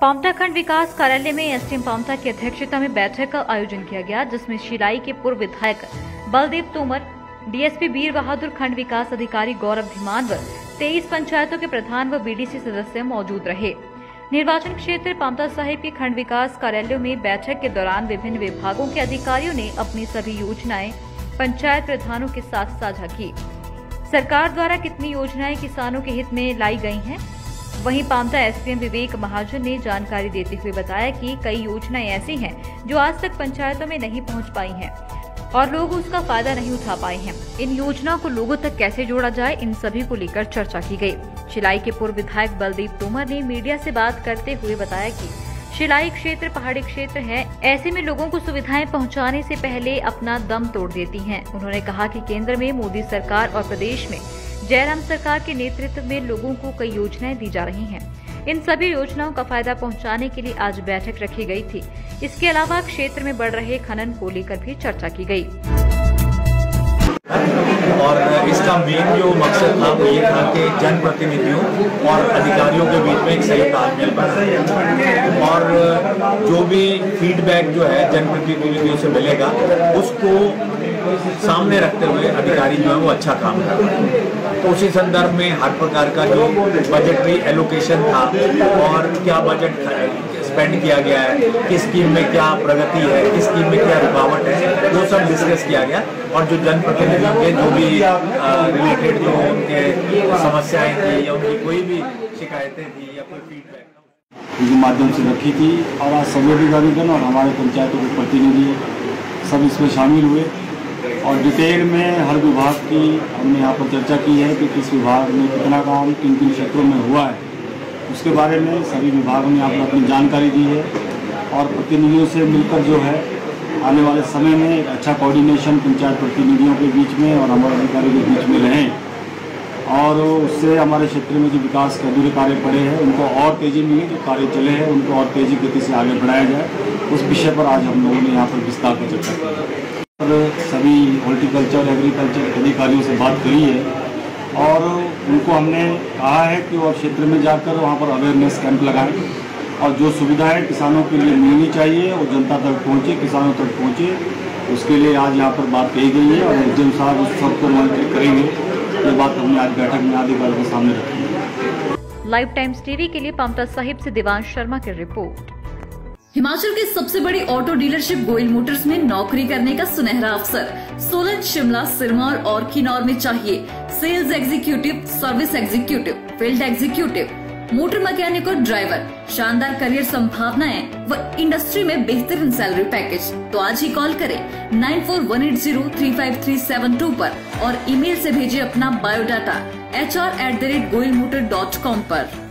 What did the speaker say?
पांवटा खंड विकास कार्यालय में एसडीएम पांवटा की अध्यक्षता में बैठक का आयोजन किया गया, जिसमें शिलाई के पूर्व विधायक बलदेव तोमर, डीएसपी वीर बहादुर खंड विकास अधिकारी गौरव धीमान व तेईस पंचायतों के प्रधान व बीडीसी सदस्य मौजूद रहे। निर्वाचन क्षेत्र पांवटा साहिब के खंड विकास कार्यालयों में बैठक के दौरान विभिन्न विभागों के अधिकारियों ने अपनी सभी योजनाएँ पंचायत प्रधानों के साथ साझा की। सरकार द्वारा कितनी योजनाएँ किसानों के हित में लाई गई हैं? वहीं पामता एसपीएम विवेक महाजन ने जानकारी देते हुए बताया कि कई योजनाएँ ऐसी हैं जो आज तक पंचायतों में नहीं पहुँच पाई हैं और लोग उसका फ़ायदा नहीं उठा पाए हैं। इन योजनाओं को लोगों तक कैसे जोड़ा जाए, इन सभी को लेकर चर्चा की गई। शिलाई के पूर्व विधायक बलदीप तोमर ने मीडिया से बात करते हुए बताया कि शिलाई क्षेत्र, पहाड़ी क्षेत्र है। ऐसे में लोगों को सुविधाएँ पहुँचाने से पहले अपना दम तोड़ देती हैं। उन्होंने कहा कि केंद्र में मोदी सरकार और प्रदेश में जयराम सरकार के नेतृत्व में लोगों को कई योजनाएँ दी जा रही हैं। इन सभी योजनाओं का फ़ायदा पहुँचाने के लिए आज बैठक रखी गई थी। इसके अलावा क्षेत्र में बढ़ रहे खनन को लेकर भी चर्चा की गई। और इसका मेन जो मकसद था वो ये था कि जनप्रतिनिधियों और अधिकारियों के बीच में एक सही तालमेल बना और जो भी फीडबैक जो है जनप्रतिनिधियों से मिलेगा, उसको सामने रखते हुए अधिकारी जो है वो अच्छा काम कर रहे हैं। उसी संदर्भ में हर प्रकार का जो बजटरी एलोकेशन था और क्या बजट स्पेंड किया गया है, किस स्कीम में क्या प्रगति है, किस स्कीम में क्या रुकावट है, वो सब डिस्कस किया गया। और जो जनप्रतिनिधियों के जो भी रिलेटेड जो उनके समस्याएँ थी या उनकी कोई भी शिकायतें थी या कोई फीडबैक माध्यम से रखी थी। और आज सभी अधिकारीगण और हमारे पंचायतों के प्रतिनिधि सब इसमें शामिल हुए। और डिटेल में हर विभाग की हमने यहाँ पर चर्चा की है कि किस विभाग में कितना काम किन किन क्षेत्रों में हुआ है। उसके बारे में सभी विभागों ने पर अपनी जानकारी दी है और प्रतिनिधियों से मिलकर जो है, आने वाले समय में एक अच्छा कोऑर्डिनेशन पंचायत प्रतिनिधियों के बीच में और हमारे अधिकारियों के बीच में रहें। और उससे हमारे क्षेत्र में जो विकास के अधूरे कार्य पड़े हैं, उनको और तेज़ी मिले, जो कार्य चले हैं, उनको और तेज़ी गति से आगे बढ़ाया जाए। उस विषय पर आज हम लोगों ने यहाँ पर विस्तार पर चर्चा की। हॉर्टिकल्चर एग्रीकल्चर अधिकारियों से बात करी है। और उनको हमने कहा है कि वो क्षेत्र में जाकर वहाँ पर अवेयरनेस कैंप लगाएँ। और जो सुविधाएँ किसानों के लिए मिलनी चाहिए वो जनता तक पहुँचे, किसानों तक पहुँचे, उसके लिए आज यहाँ पर बात कही गई है और एस साहब उस सबको मॉनिटर करेंगे। ये बात हमने आज बैठक में अधिकारियों के सामने रखी है। लाइव टाइम्स टीवी के लिए पामटा साहिब से दिवांश शर्मा की रिपोर्ट। हिमाचल के सबसे बड़ी ऑटो डीलरशिप गोयल मोटर्स में नौकरी करने का सुनहरा अवसर। सोलन, शिमला, सिरमौर और किन्नौर में चाहिए। Sales executive, service executive, field executive, motor mechanic और ड्राइवर। शानदार करियर संभावनाएँ व इंडस्ट्री में बेहतरीन सैलरी पैकेज। तो आज ही कॉल करें nine four one eight zero three five three seven two पर और ईमेल से भेजिए अपना biodata H R at the rate Goyal motor dot com आरोप